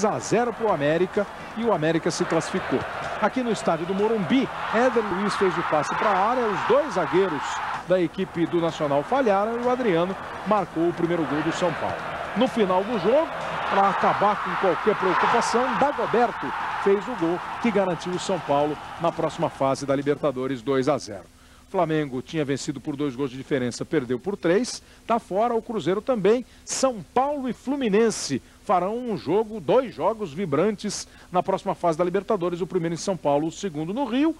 2 a 0 para o América e o América se classificou. Aqui no estádio do Morumbi, Éder Luiz fez o passe para a área, os dois zagueiros da equipe do Nacional falharam e o Adriano marcou o primeiro gol do São Paulo. No final do jogo, para acabar com qualquer preocupação, Dagoberto fez o gol que garantiu o São Paulo na próxima fase da Libertadores 2 a 0. Flamengo tinha vencido por dois gols de diferença, perdeu por três. Está fora o Cruzeiro também. São Paulo e Fluminense farão um jogo, dois jogos vibrantes na próxima fase da Libertadores. O primeiro em São Paulo, o segundo no Rio.